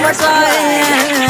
we're so.